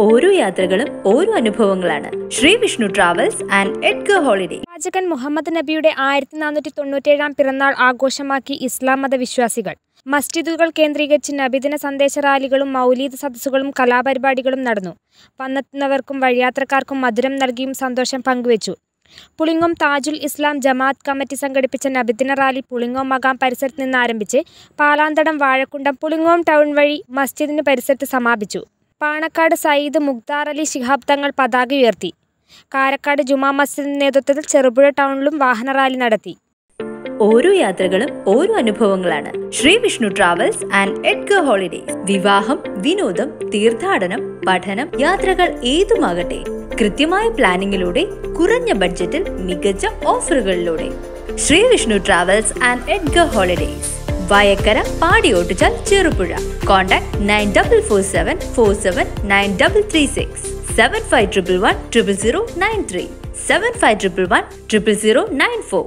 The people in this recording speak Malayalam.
ഓരോ യാത്രകളും ഓരോ അനുഭവങ്ങളാണ്. Sree Vishnu travels and Edgar holiday. രാജകൻ Muhammad നബിയുടെ ആയിരത്തി നാനൂറ്റി തൊണ്ണൂറ്റേഴാം പിറന്നാൾ ആഘോഷമാക്കി ഇസ്ലാം മത വിശ്വാസികൾ മസ്ജിദുകൾ കേന്ദ്രീകരിച്ച് നബിദിന സന്ദേശ റാലികളും മൗലീദ് സദസ്സുകളും കലാപരിപാടികളും നടന്നു. വന്നെത്തുന്നവർക്കും വഴിയാത്രക്കാർക്കും മധുരം നൽകിയും സന്തോഷം പങ്കുവച്ചു. പുളിങ്ങോം താജുൽ ഇസ്ലാം ജമാഅത്ത് കമ്മിറ്റി സംഘടിപ്പിച്ച നബിദിന റാലി പുളിങ്ങോം മകാം പരിസരത്ത് നിന്ന് ആരംഭിച്ച് പാലാന്തടം വാഴക്കുണ്ടം പുളിങ്ങോം ടൗൺ വഴി മസ്ജിദിന് പരിസരത്ത് സമാപിച്ചു. പാണക്കാട് സയ്യിദ് മുഖ്താർ അലി ശിഹാബ് തങ്ങൾ പതാക ഉയർത്തി. കാരക്കാട് ജുമാ മസ്ജിദിന്റെ നേതൃത്വത്തിൽ ചെറുപുഴ ടൗണിലും വാഹന റാലി നടത്തി. ഓരോ യാത്രകളും ഓരോ അനുഭവങ്ങളാണ്. Sree Vishnu travels and Edgar holidays വിവാഹം വിനോദം തീർത്ഥാടനം പഠനം യാത്രകൾ ഏതുമാകട്ടെ കൃത്യമായ പ്ലാനിങ്ങിലൂടെ കുറഞ്ഞ ബഡ്ജറ്റിൽ മികച്ച ഓഫറുകളിലൂടെ. Sree Vishnu travels and Edgar holidays Vayakkara Padiyottuchal Cherupuzha contact nine double four seven four seven nine double three six seven five triple one triple zero nine three seven five triple one triple zero nine four